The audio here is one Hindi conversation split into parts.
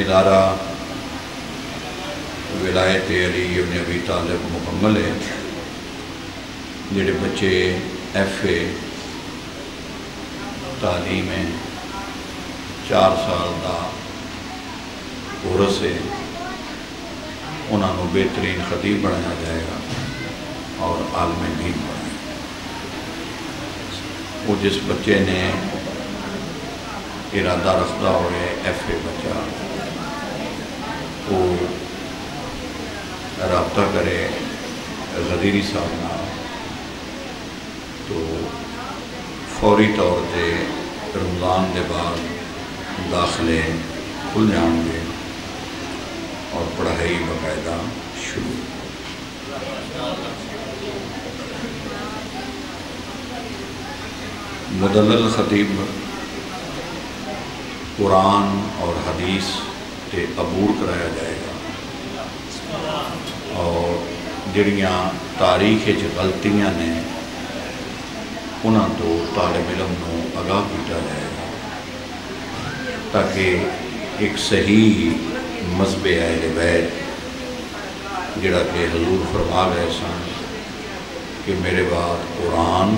इदारा विलायत अली इबन अबी तालिब मुकम्मल है। जेडे बच्चे एफ़ ए तालीम है। चार साल का कोरस है। उन्होंने बेहतरीन खतीब बनाया जाएगा और आलम दीन बनाया वो जिस बच्चे ने इरादा रखता हो, एफ़ ए बच्चा। वो रबता करे गदीरी साहब ना तो फौरी तौर पर रमज़ान के बाद दाखले खुल जाएँगे और पढ़ाई बाकायदा शुरू। मुदल खतीब, कुरान और हदीस से अबूर कराया जाएगा। और जड़ियाँ तारीख गलतियाँ ने उन्होंने तालब इलम आगाह किया जाएगा, ताकि एक सही मज़हब आए वैद जड़ा कि हजूर फरमा गए सन कि मेरे बाद कुरान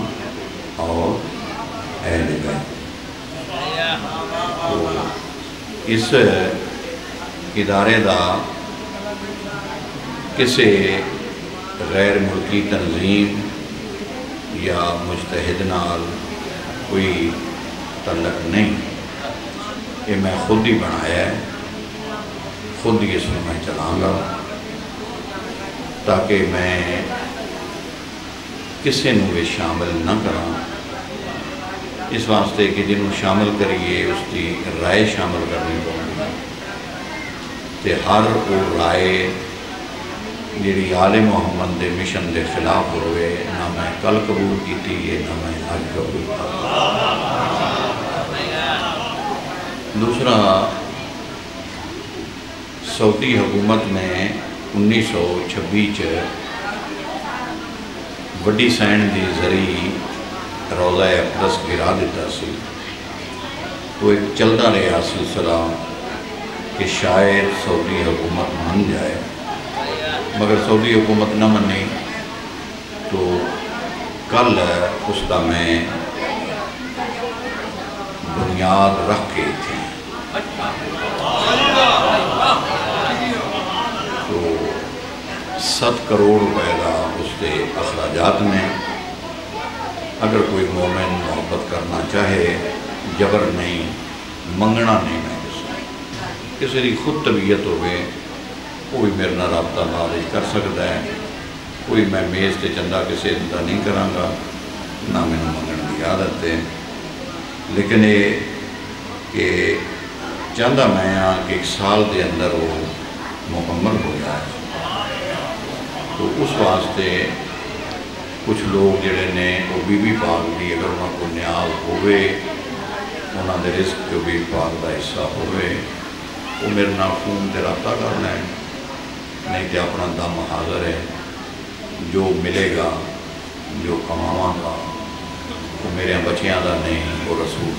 और बैत। तो इस इदारे का किसी गैर मुल्की तनजीम या मुजतहद नाल कोई तलक नहीं। ये मैं खुद ही बनाया है। खुद ही इसमें मैं चलाँगा ताकि मैं किसी भी शामिल न करा। इस वास्ते कि जिन्हों शामिल करिए, उसकी राय शामिल करनी तो हर वो राय जी आले मुहम्मद के मिशन के खिलाफ होवे ना मैं कल कबूल की ना मैं अज कबूल दूसरा सऊदी हुकूमत ने उन्नीस सौ छब्बी वड्डी सैन की जरी रोज़ा अकदस गिरा दिता सी तो एक चलता रहा सिलसिला कि शायद सऊदी हुकूमत मान जाए। मगर सऊदी हुकूमत न मनी तो कल, उसका मैं बुनियाद रख के थे तो सत करोड़ रुपए का उसके अखराज में, अगर कोई मोमिन मोहब्बत करना चाहे, जबर नहीं, मंगना नहीं मैं। किसी किसी की खुद तबीयत होवे वो भी मेरे नाल रबता नालेज कर सकता है कोई मैं मेज़ से चंदा किसी का नहीं कराँगा ना मैंने मंगने की आदत है लेकिन ये कि चाहता मैं हाँ कि एक साल के अंदर वो मुकम्मल हो जाए तो उस वास्ते कुछ लोग जोड़े ने वो बीबी पाक की अगर उन्होंने को न्याज होवे उन्होंने रिस्क जो भी पाक का हिस्सा होवे वो मेरे नाल फ़ोन से रबता करना है नहीं तो अपना दम हाजिर है जो मिलेगा जो कमावगा वो मेरे बच्चों का नहीं वो रसूल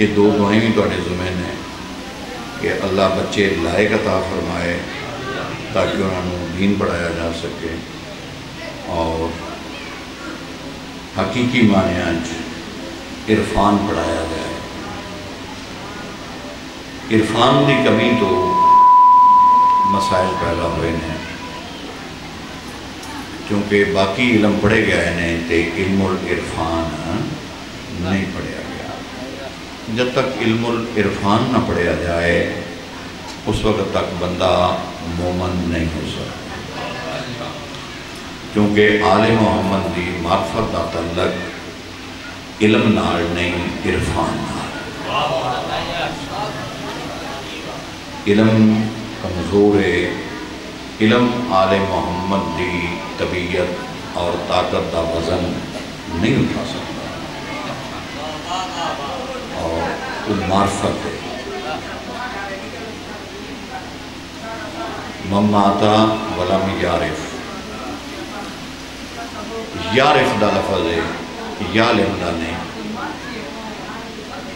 ये दो दुआएँ भी थोड़े जुमेन है कि अल्लाह बच्चे लायक अता फरमाए ताकि उन्होंने दीन पढ़ाया जा सके और हकीकी मानिया इरफान पढ़ाया जाए इरफान की कमी तो मसाइल पैदा हुए हैं क्योंकि बाकी इलम पढ़े गए हैं तो इल्मुल इरफान नहीं पढ़िया गया। जब तक इल्मुल इरफान ना पढ़िया जाए, उस वक्त तक बंदा मोमन नहीं हो सकता। क्योंकि आले मोहम्मद की मार्फत का तलक इलम नहीं, इरफान इलम कमज़ोर है, इलम आले मोहम्मद की तबीयत और ताकत का वज़न नहीं उठा सकता। और मार्फत है। ममाता वलम यारिफ। यारिफ का लफज है या लिमदा नहीं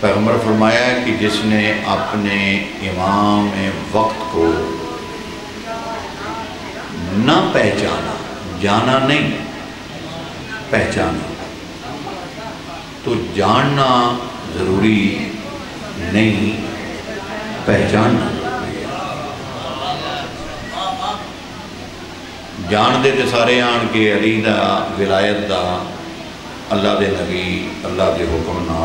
पैगंबर फरमाया कि जिसने अपने इमाम वक्त को न पहचाना, जाना नहीं, पहचाना तो जानना ज़रूरी नहीं, पहचानना। जानते तो सारे आन के अली का विलायत का अल्लाह के नबी अल्लाह के हुक्म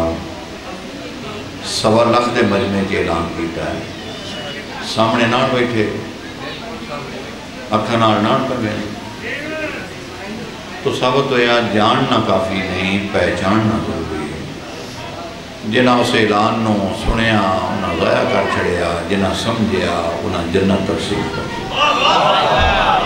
सवा लख के मजमे च ऐलान किया है सामने ना बैठे अखा ना पवे तो सब तो यह जानना काफ़ी नहीं पहचानना ज़रूरी है जिन्हें उस ऐलान सुनिया उन्हें ज़ाया कर छड़िया जिन्हें समझिया उन्हें जन्नत तरसीब कर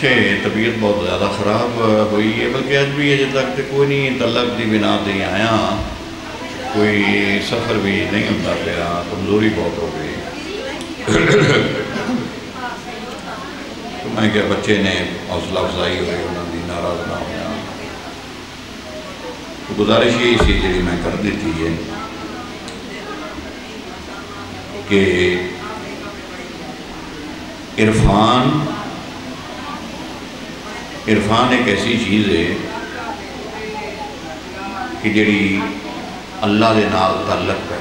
पिछे, तबीयत बहुत ज़्यादा ख़राब हुई है बल्कि अज भी अजे तक तो कोई नहीं, तलब की बिना से आया। कोई सफ़र भी नहीं पाया कमज़ोरी बहुत हो गई। तो मैं क्या, बच्चे ने हौसला अफजाई हुई उन्होंने नाराज़ ना होना तो गुजारिश यही सी जी मैं कर दी थी है कि इरफान इरफान एक ऐसी चीज़ है कि जी अल्लाह के नाल तलक है।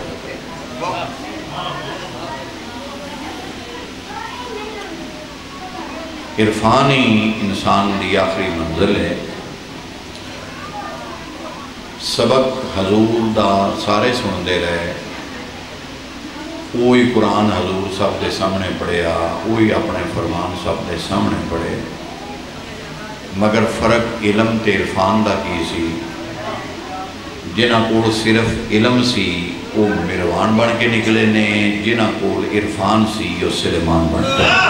इरफान ही इंसान की आखिरी मंजिल है। सबक हजूर का सारे सुनते रहे। वही कुरान हजूर सब के सामने पढ़िया वही अपने फरमान सब के सामने पढ़े। मगर फ़र्क इलम तो इरफान का की सी? जिन्हों को सिर्फ़ इलम सी वो मेहरबान बन के निकले ने। जिन्हों को इरफान सी वो सिलेमान बन के।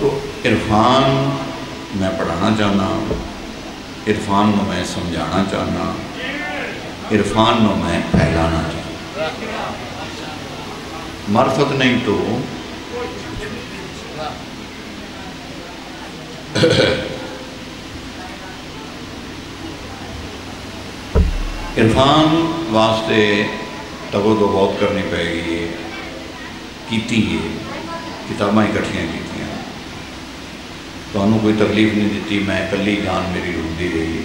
तो इरफान मैं पढ़ाना चाहना इरफान को मैं समझाना चाहना इरफान को मैं फैलाना चाहना मार्फत नहीं तो इरफान वास्ते तगो तो बहुत करनी पेगी। की किताबा इकट्ठिया की तो कोई तकलीफ़ नहीं दी मैं कली जान मेरी रुकती रही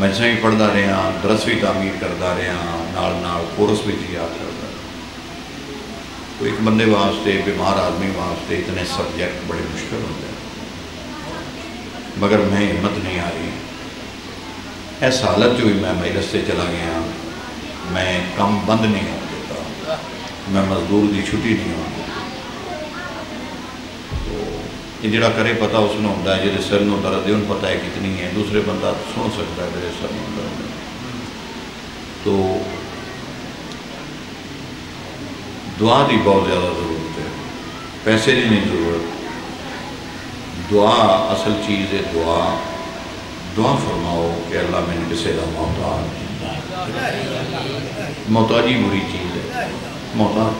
मैं सही पढ़ता रहा दरस भी तामीर करता रहा नाल नाल कोरस भी याद करता तो एक बंदे वास्ते बीमार आदमी वास्ते इतने सब्जेक्ट बड़े मुश्किल होते हैं मगर मैं हिम्मत नहीं आ रही इस हालत जो भी मैं मेरस से चला गया मैं कम बंद नहीं हो देता मैं मजदूर की छुट्टी कि जोड़ा करे पता होंगे जो सिर में दर्द है उन्हें पता है कितनी है दूसरे बंदा सुन सकता है मेरे सिर में दर्द तो दुआ की बहुत ज़्यादा ज़रूरत है पैसे की नहीं ज़रूरत। दुआ, असल चीज़ है दुआ। दुआ फरमाओ कि अल्लाह मैंने किसी का मोहताज मोहताजी बुरी चीज़ है मोहताज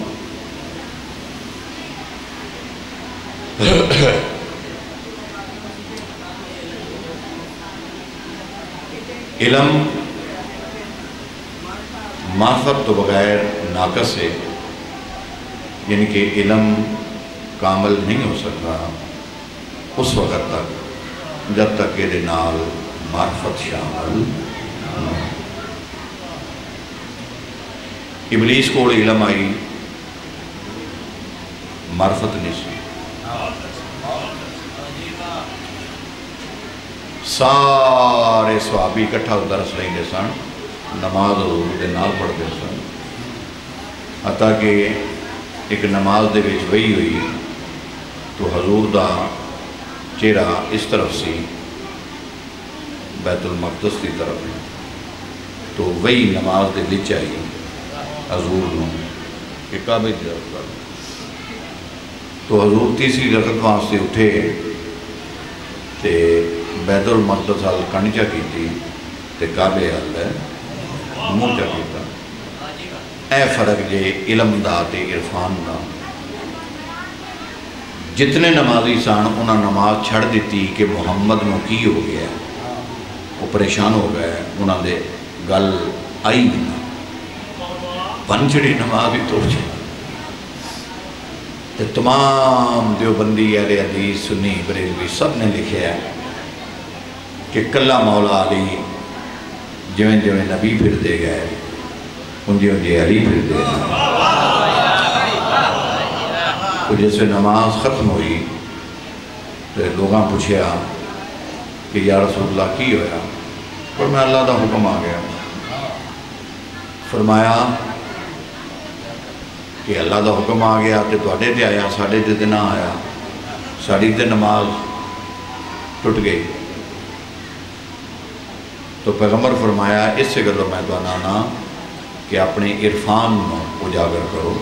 इलम, मार्फत तो बगैर नाकस है यानी कि इलम कामल नहीं हो सकता उस वक़्त तक, जब तक ये नाल मार्फत शामिल इबलीस को इलम आई, मार्फत नहीं सी सारे सुहाबी इकट्ठा दरस लेंगे सन नमाज़ हजूर के नाल पढ़ते सन हता कि एक नमाज़ के वही हुई तो हजूर का चेहरा इस तरफ़ सी बैतुल मकदस की तरफ़ तो वही नमाज़ के बिच आई हजूर को कि काबे की तरफ़ कर तो हजूर तीसरी रकत वास्ते उठे तो बैदुल मकदस हल कणचा की काबे हल मूँह चा किया ए फ़र्क जे इलम का इरफान का जितने नमाजी सन उन्हें नमाज़ छड़ दी कि मुहम्मद में की हो गया वो परेशान हो गए उन्होंने गल आई नहीं पंचड़ी नमाज़ भी तोड़ तो तमाम देवबंदी अले अदीस सुनी बरेलवी सबने लिखे है कि कला मौला अली जिमें जिमें नबी फिरते गए, उंजे उंजे अली फिरते तो जिस नमाज़ खत्म हुई तो लोगों पूछया कि यार रसूल्ला की होया? पर मैं अल्लाह का हुक्म आ गया। फरमाया कि अल्लाह का हुक्म आ गया तो थोड़े तो आया साढ़े तो ना आया। साड़ी तो नमाज़ टुट गई। तो पैगंबर फरमाया इस गलों मैं ना कि अपने इरफान उजागर करो।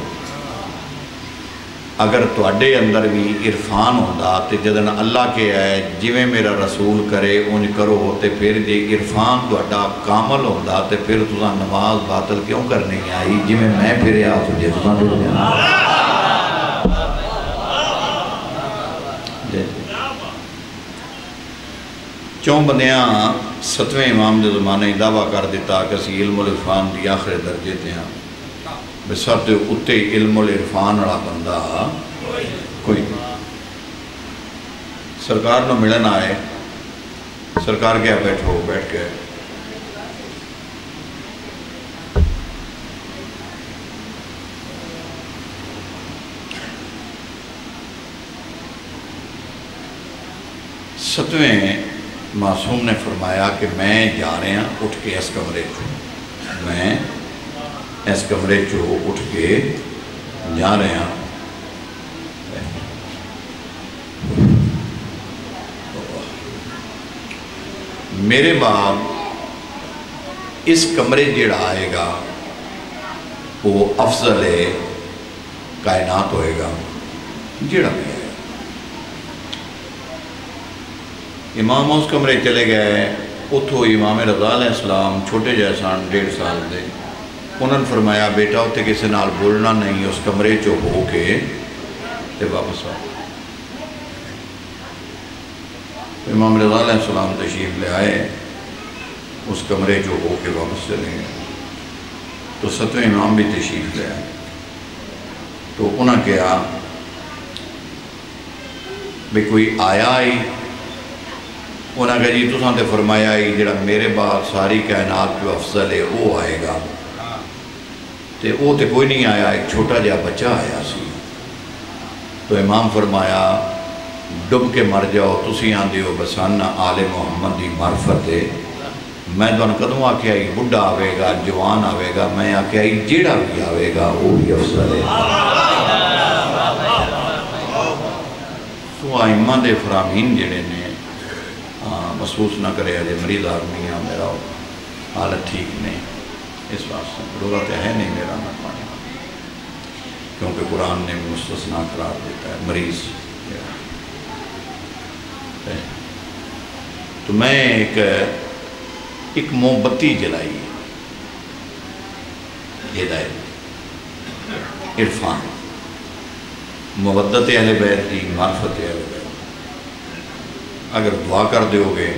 अगर थोड़े अंदर भी इरफान होंदा तो जदन अल्लाह के है जिमें मेरा रसूल करे, उंज करो तो फिर जे इरफान थोड़ा कामल होंदा तो फिर तुसा नमाज़ बातल क्यों करनी आई? जिमें मैं फिर चौं बंदियाँ सतवें इमाम के जमाने दावा कर दिता कि असी इल्म इरफान की आखिरी दर्जे से हाँ भी सब तो उत्ते इल्म इरफान वाला बंदा कोई नहीं सरकार को मिलन आए सरकार क्या बैठो बैठ के सतवें मासूम ने फरमाया कि मैं जा रहा उठ के इस कमरे चो। मैं इस कमरे चो उठ के जा रहा। हैं मेरे बाद इस कमरे जड़ा आएगा, वो अफजल है कायनात होएगा। जड़ा भी इमाम उस कमरे चले गए उतो इमाम रजा इस्लाम छोटे जैसा डेढ़ साल के उन्होंने फरमाया, बेटा उत्ते किसी नाल बोलना नहीं, उस कमरे चो हो के वापस आओ। इमाम रजा सलाम तशीफ ले आए, उस कमरे चो हो के वापस चले गए। तो सतवें इमाम भी तशीफ ले आए। तो उन्हें कहा, भी कोई आया ही उन्हें कहा जी तुसा तो फरमाया जरा मेरे बाद सारी कायनात जो अफसल है वो आएगा तो वो तो कोई नहीं आया एक छोटा जहा बच्चा आया सी तो इमाम फरमाया डुब के मर जाओ तुम आते हो बसाना आले मुहम्मद की मार्फत है मैं तुम कदों आख्या बुढ़ा आएगा जवान आएगा मैं आख्या जेड़ा भी आएगा वो भी अफसर है तो आइमा के फरामीन जड़े ने महसूस ना करे, अजय मरीज़ आदमी हाँ मेरा हालत ठीक नहीं। इस वास्ते रोज़ा तो है नहीं मेरा, मैं पाने क्योंकि कुरान ने मुस्तना करार देता है, मरीज़। तो मैं एक एक मोमबत्ती जलाई। हिदायत। इरफान। मुबदत अहल बैत की, मार्फत अहल अगर दुआ कर दोगे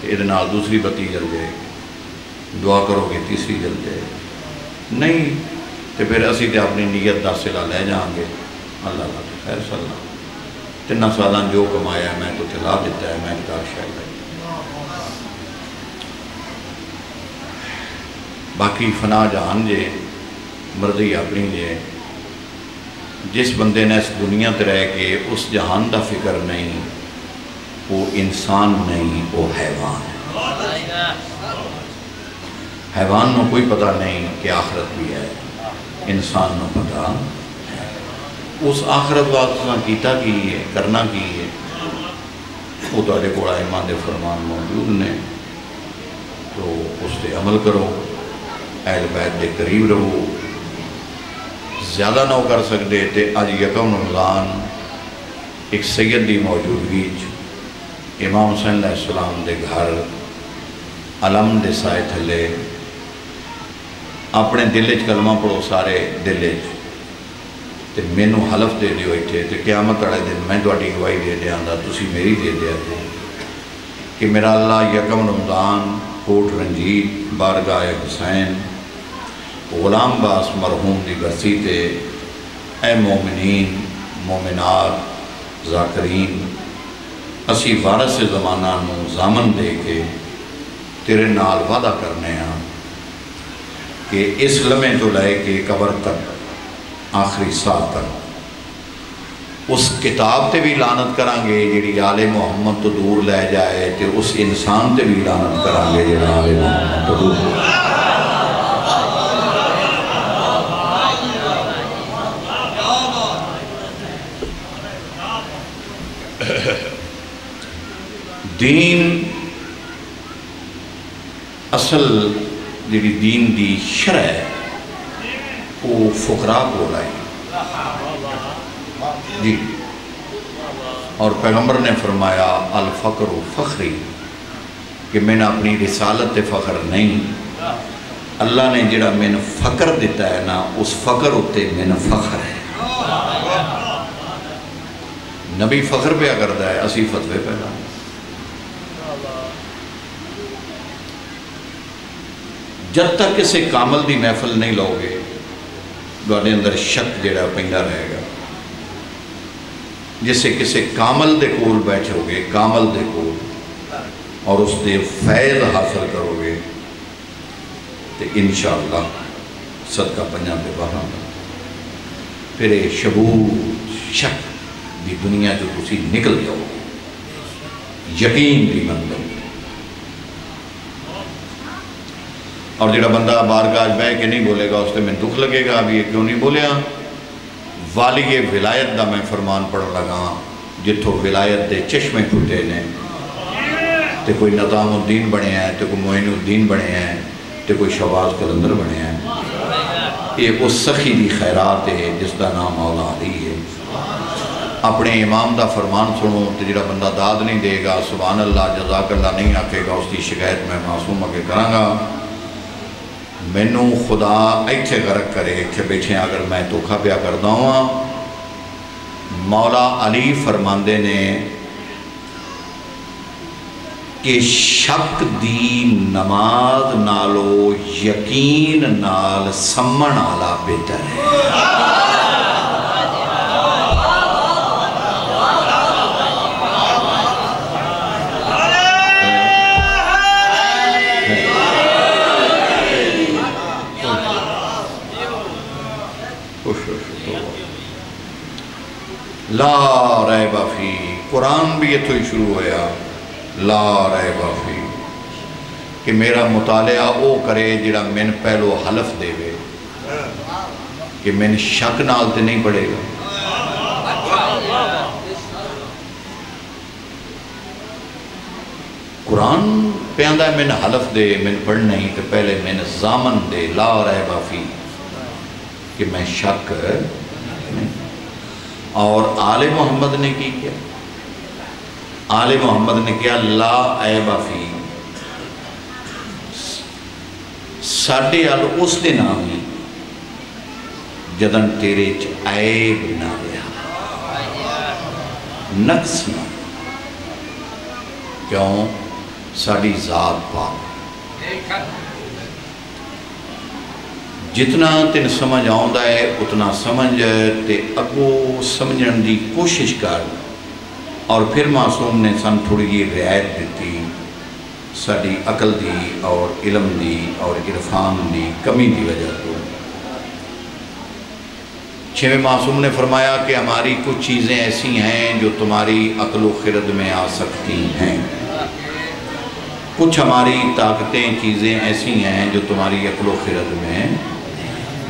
तो ये दूसरी बत्ती जल जाएगी दुआ करोगे, तीसरी जल जाएगी नहीं तो फिर असी तो अपनी नीयत का सिला लै जाएँगे अल्लाह का खैर सला तिना साल जो कमाया मैं तो ला दिता है, मैं किताब शायद बाकी फना जहान जे, मर्ज़ी अपनी जे, जिस बंदे ने इस दुनिया पर रह के उस जहान का फ़िक्र नहीं वो इंसान नहीं, वो हैवान हैवान में कोई पता नहीं कि आखरत भी है, इंसान में पता उस आखरत वास्ते किया की है, करना की है? वो तो को इमा के फरमान मौजूद ने। तो उस पर अमल करो, अहल बैत के करीब रहो ज़्यादा ना कर सकते तो अज यकम रमज़ान एक सैयद की मौजूदगी इमाम हुसैन सलाम के घर अलम के साए थले अपने दिल च कलमा पढ़ो सारे दिल तो मैनू हलफ दे दियो इतने तो क्यामत वाले दिन मैं थोड़ी गवाही दे दिया तुम मेरी दे दिया कि मेरा अल्लाह यकम रमज़ान कोट रंजीत बारगाह हुसैन गुलाम बास मरहूम की बरसी ते ए मोमिनीन असी वारस जमाना जामन दे के तेरे नाल वादा करने हाँ कि इस लम्हे तो लैके कबर तक, आखिरी साह तक। उस किताब से भी लानत करा जी आले मुहम्मद तो दूर लै जाए तो उस इंसान से भी लानत करा जो आले मुहम्मद तो दूर। दीन। असल जी दीन की शरह वो फुकरा को आई। जी। और पैगंबर ने फरमाया अल फ़कर फ़खरी, कि मैंने अपनी रिसालत फ़ख्र नहीं। अल्लाह ने जड़ा मैंने फ़कर दिता है ना, उस फ़कर उत्ते मैंने फ़ख्र है। नबी फ़ख्र पे करता है, असी फतवे पैदा जब तक किसी कामल की महफल नहीं लोगे थोड़े अंदर शक जोड़ा पैदा रहेगा। जिसे किसी कामल के कोल बैठोगे, कामल के कोल, और उसके फैज हासिल करोगे तो इन शाला सदका पे बारह फिर ये शबू शक की दुनिया जो तुम निकल जाओगे, यकीन की मंजिल और जो बंदा बारगाज बह के नहीं बोलेगा उस पर मैं दुख लगेगा, अभी ये क्यों नहीं बोलिया वाली विलायत का मैं फरमान पढ़ लगा जितों विलायत के चश्मे फुटे ने तो कोई नतामुद्दीन बने है तो कोई मोइनुद्दीन बने हैं तो कोई शबाज कलंदर बने हैं। ये उस सखी की खैरात है, जिसका नाम मौला अली है। अपने इमाम का फरमान सुनो तो जो बंदा दाद नहीं देगा सुबह अल्लाह, जजाक अल्लाह नहीं आखेगा, उसकी शिकायत मैं मासूम अगे करा मैनू खुदा इतें गर्क करे इतने बैठे अगर मैं धोखा पिया करता हाँ मौला अली फरमाते ने कि शक की नमाज़ नालो यकीन नाल समण आला बेहतर है। कुरान भी इतों ही शुरू होया। ला रै बाफी कि मेरा मुतालिया वो करे जरा मैन पहलो हलफ देवे। कि मैन शक नाल तो नहीं पड़ेगा कुरान पे आंदा मैन हलफ दे, मैन पढ़ना ही तो पहले मैन जामन दे, ला रै बाफी कि मैं शक और आले मोहम्मद ने की किया? आले मोहम्मद ने किया ला ए बाफी साढ़े अल उस दिन ही जदन तेरे ऐब ना रहा। नक्स ना। क्यों? साड़ी जात पाक जितना तेन समझ आता उतना समझ तो अगों समझण की कोशिश कर। और फिर मासूम ने सन थोड़ी जी रियायत दी साड़ी अकल की और इलम की और इरफान की कमी की वजह तो। छवें मासूम ने फरमाया कि हमारी कुछ चीज़ें ऐसी हैं जो तुम्हारी अकल खिरद में आ सकती हैं। कुछ हमारी ताकतें, चीज़ें ऐसी हैं जो तुम्हारी अकल खिरद में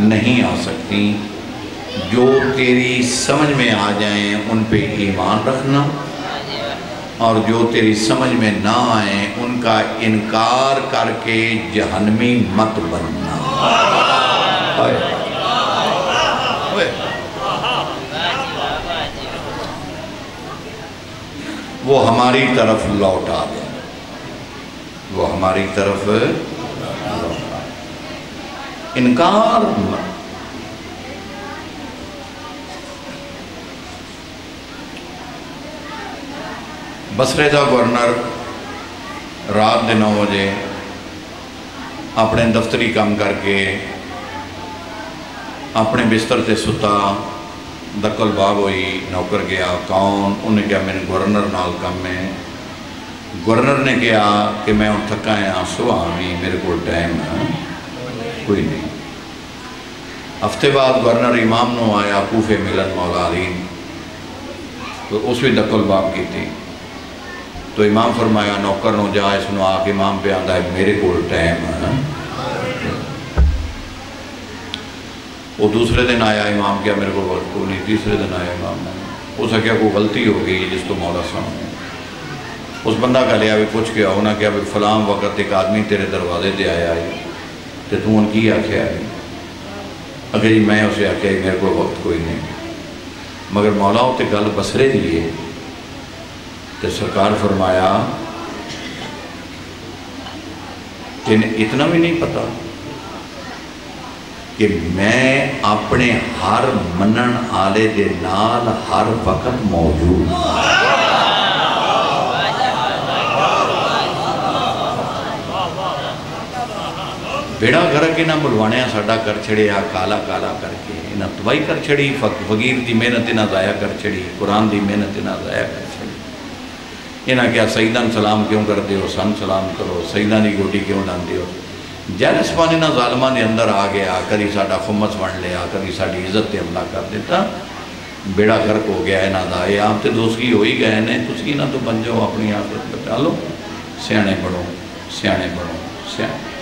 नहीं आ सकती। जो तेरी समझ में आ जाएँ, उन पे ईमान रखना। और जो तेरी समझ में ना आए, उनका इनकार करके जहनमी मत बनना। वो हमारी तरफ़ लौटा दे वो हमारी तरफ़ लौटा इनकार मत का गवर्नर रात के नौ बजे अपने दफ्तरी काम करके अपने बिस्तर से सुता दखल बाग हुई नौकर गया कौन उन्हें क्या मेरे गवर्नर नाल कम है गवर्नर ने कहा कि मैं हम थका हाँ सुबह भी मेरे को टाइम है कोई नहीं हफ़्ते बाद गवर्नर इमाम नो आया कूफे मिलन मौला अली तो उस भी दखल बाग की थी तो इमाम फरमाया, नौकर नो जा इसमें आके इमाम पे आता है मेरे को टाइम वो दूसरे दिन आया इमाम, क्या मेरे को वक्त नहीं, तीसरे दिन आया इमाम। ने हो सके कोई गलती हो गई जिस तो मौला सामने? उस बंदा का लिया भी पूछ के उन्हें क्या भी फलाम वक्त एक आदमी तेरे दरवाजे से आया है तो तू हूँ की आख्या है? अगर जी, मैं उसे आख्या मेरे को वक्त कोई नहीं। मगर मौला उत्ते गल बसरे दी है। तो सरकार फरमाया, तेन इतना भी नहीं पता कि मैं अपने हर मनन आले दे नाल हर वक्त मौजूद बेड़ा गर्क इन्हें बुलवाने साडा कर छड़िया काला काला करके इन्हें दवाई कर छड़ी फकीर की मेहनत इन्हें जाया कर छड़ी, कुरान की मेहनत इन्हें जाया कर छड़ी। इन्हें क्या सईदान सलाम क्यों करते हो? सन सलाम करो। सईदा की गोटी क्यों लाते हो? जैलस पान इन्होंने जालमान ने अंदर आ गया कभी साडा खुमस बन लिया कभी साड़ी इज़्ज़त से हमला कर दिता। बेड़ा गर्क हो गया इन्हों का ये आप तो दोस्ती हो ही गए ने तुम इन्हों तो बन जाओ अपनी आदत बचा लो। सियाने बनो सियाने बनो सियाने